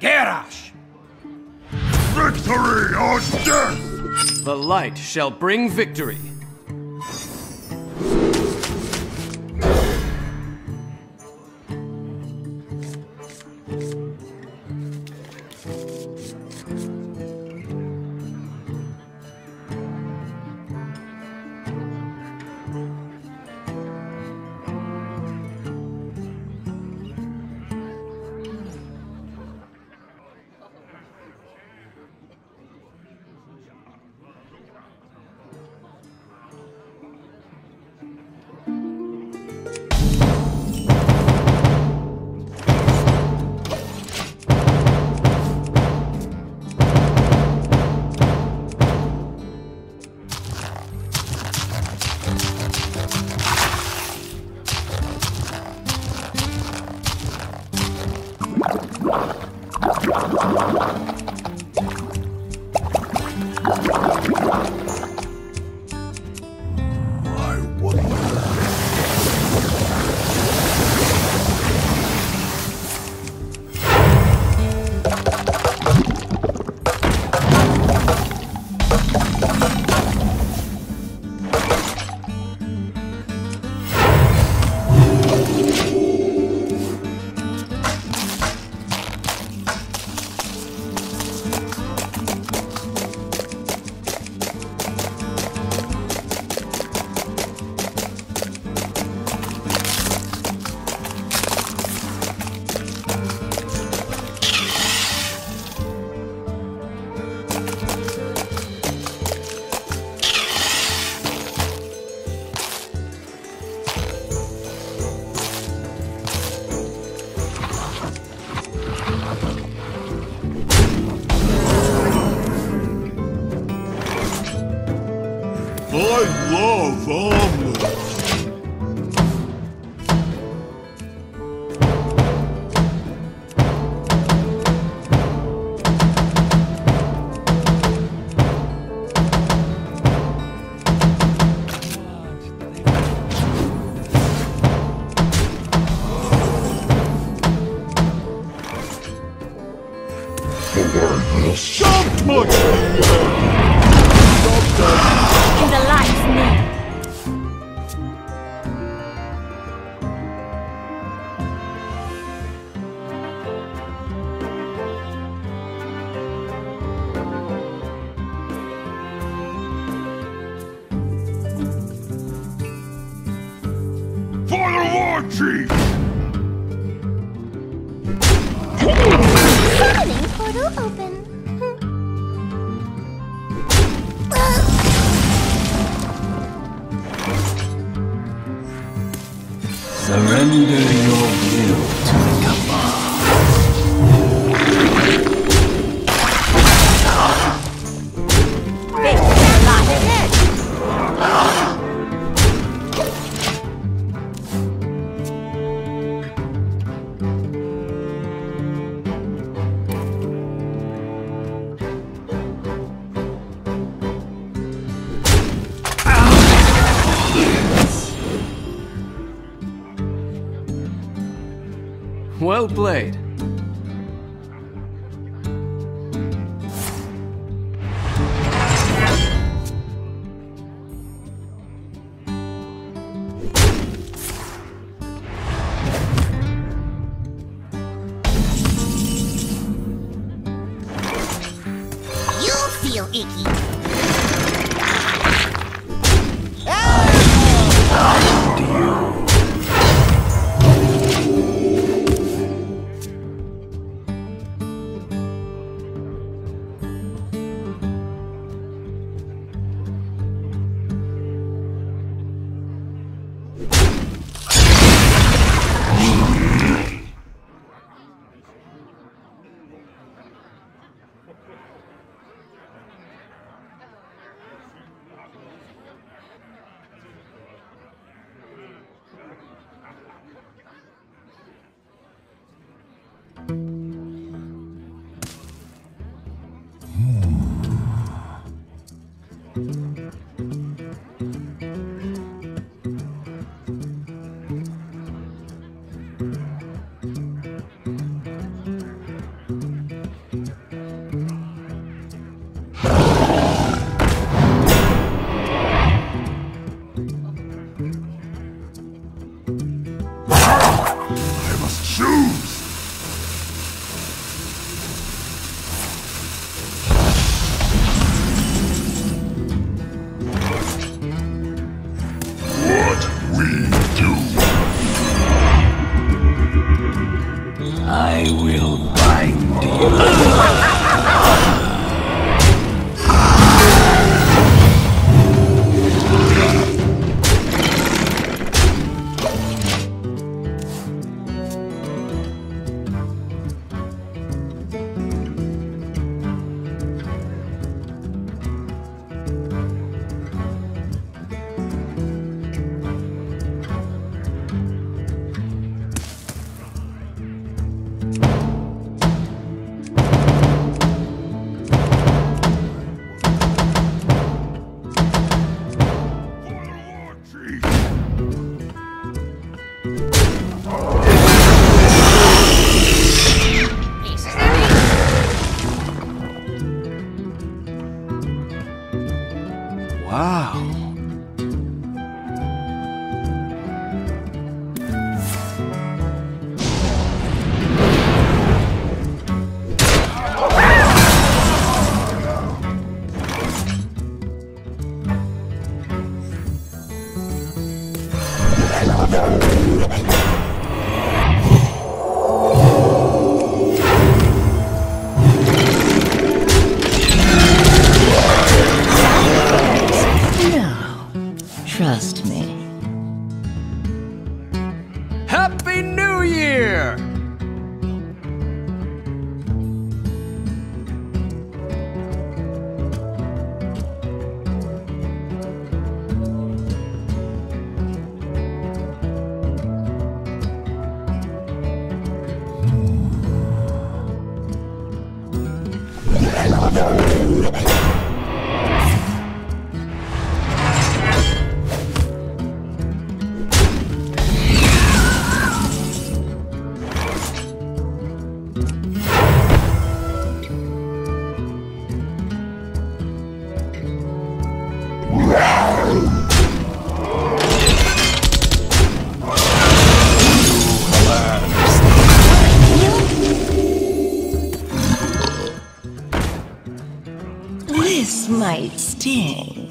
Garrosh! Victory or death! The light shall bring victory. Love Opening portal open. Surrender your Well played. Wow. This might sting.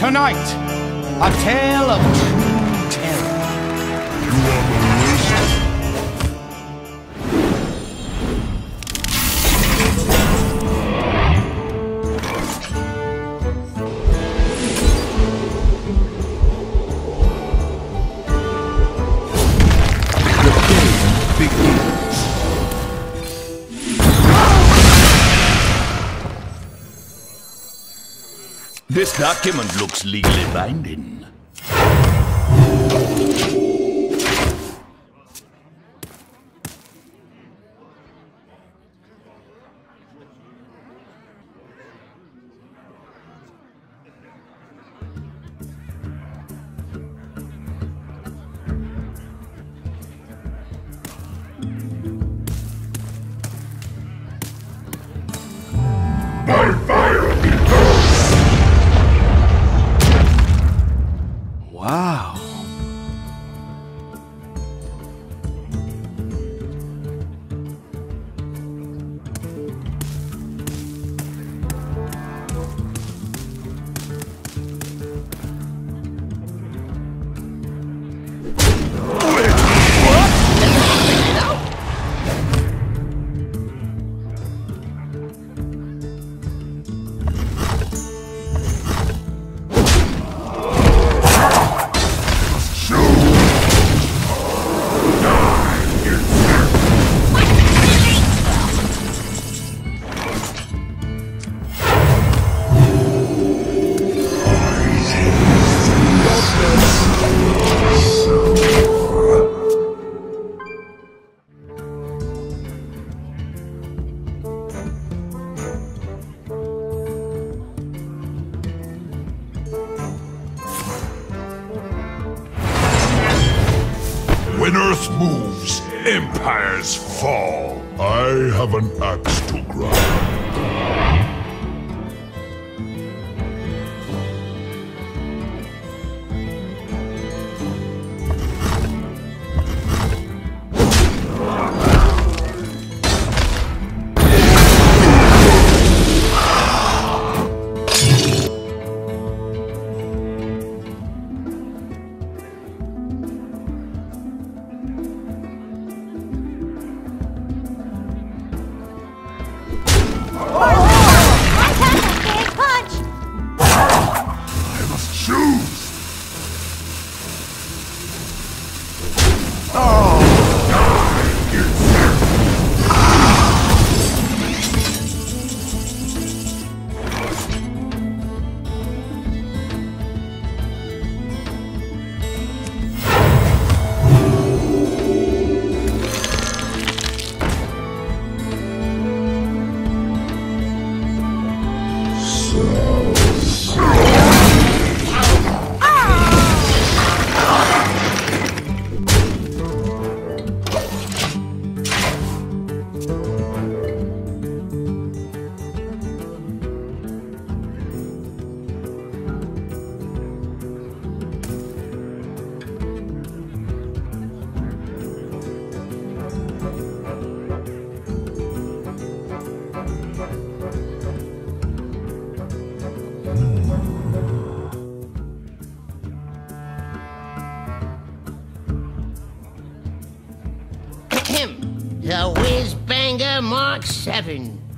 Tonight, a tale of Da kommen Lux Legal Wein hin. Empires fall. I have an axe to grind. Mark 7.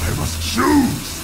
I must choose.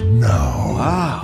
Now? Wow. Ah.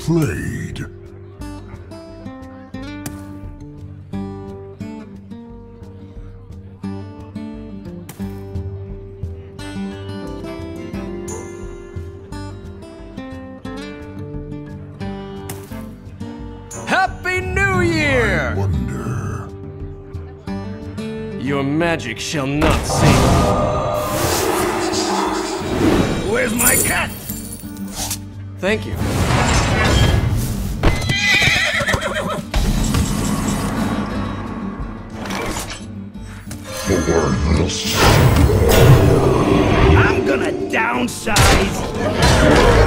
Played. Happy New Year! Wonder. Your magic shall not save Where's my cat? Thank you. I'm gonna downsize.